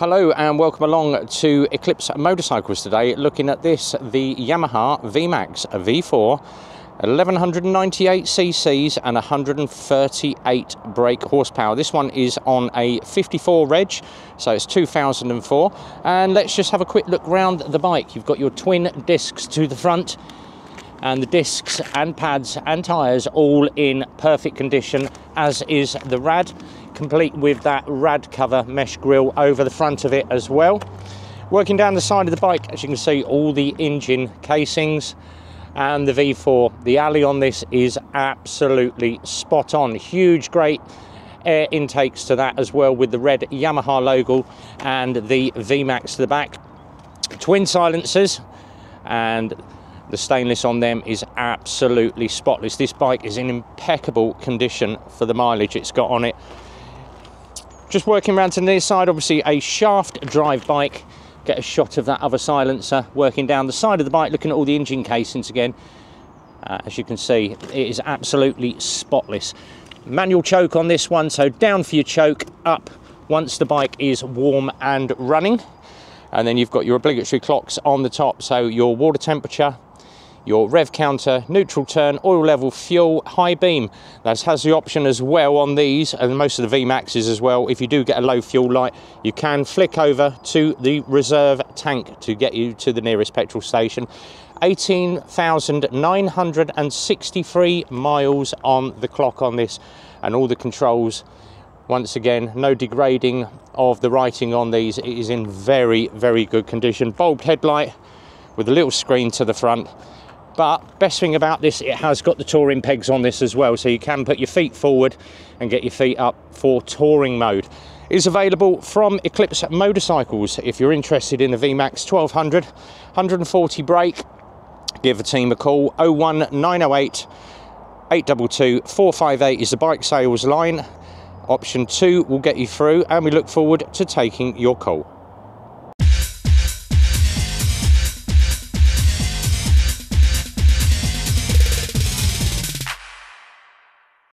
Hello and welcome along to Eclipse Motorcycles today looking at this the Yamaha VMAX V4 1198 cc's and 138 brake horsepower. This one is on a 54 reg, so it's 2004. And let's just have a quick look round the bike. You've got your twin discs to the front, and the discs and pads and tyres all in perfect condition, as is the rad, complete with that rad cover mesh grille over the front of it as well. Working down the side of the bike, as you can see, all the engine casings and the V4. The alley on this is absolutely spot on. Huge, great air intakes to that as well with the red Yamaha logo and the VMAX to the back. Twin silencers and the stainless on them is absolutely spotless. This bike is in impeccable condition for the mileage it's got on it. Just working around to the near side, obviously a shaft drive bike get a shot of that other silencer working down the side of the bike, looking at all the engine casings again. Uh, as you can see, it is absolutely spotless. Manual choke on this one, so down for your choke, up once the bike is warm and running. And then you've got your obligatory clocks on the top, so your water temperature, your rev counter, neutral turn, oil level, fuel, high beam. That has the option as well on these and most of the VMAXs as well. If you do get a low fuel light, you can flick over to the reserve tank to get you to the nearest petrol station. 18,963 miles on the clock on this and all the controls once again no degrading of the writing on these it is in very very good condition bulb headlight with a little screen to the front but best thing about this it has got the touring pegs on this as well. So you can put your feet forward and get your feet up for touring mode. Is available from Eclipse Motorcycles. If you're interested in the VMAX 1200 140 brake give the team a call. 01908 822 458 is the bike sales line. Option 2 will get you through and we look forward to taking your call